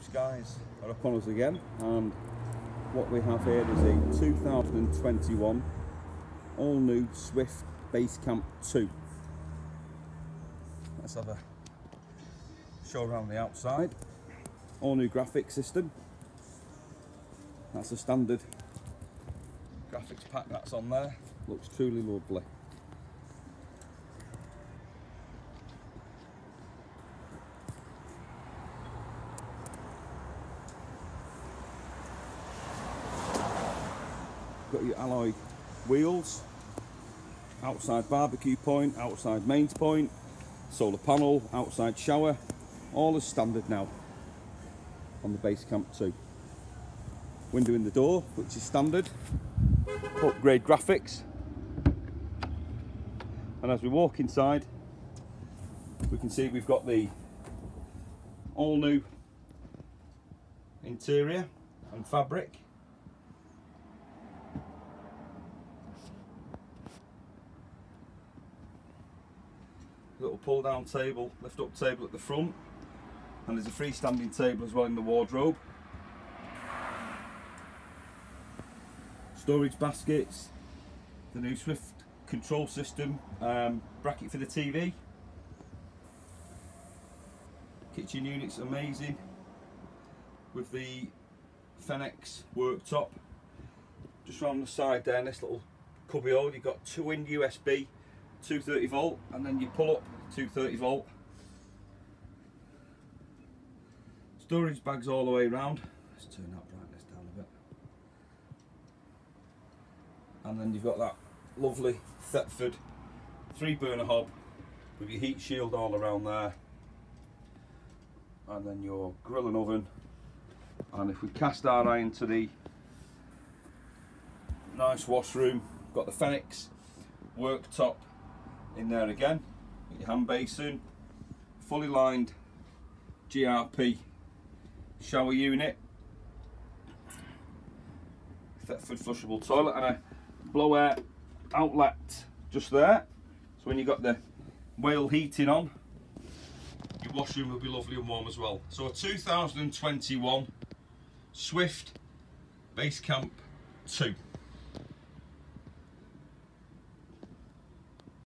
blue skies. Are upon us again. And what we have here is a 2021 all new Swift Basecamp 2 let's have a show around the outside. All new graphics system. That's a standard graphics pack that's on there. Looks truly lovely got your alloy wheels outside barbecue point outside mains point solar panel outside shower all as standard now on the Basecamp 2 window in the door which is standard upgrade graphics. And as we walk inside we can see we've got the all new interior and fabric little pull down table, lift up table at the front and there's a freestanding table as well in the wardrobe. Storage baskets, the new Swift control system, um, bracket for the TV. Kitchen unit's amazing with the Fenix worktop. Just around the side there, this little cubby hole, you've got two in USB 230 volt and then you pull up 230 volt. Storage bags all the way around. Let's turn that brightness down a bit. And then you've got that lovely Thetford three burner hob with your heat shield all around there. And then your grill and oven. And if we cast our eye into the nice washroom got the Fenix worktop in there again. Your hand basin fully lined GRP shower unit. Thetford flushable toilet and a blow air outlet just there. So when you've got the Whale heating on your washroom will be lovely and warm as well. So a 2021 Swift Basecamp 2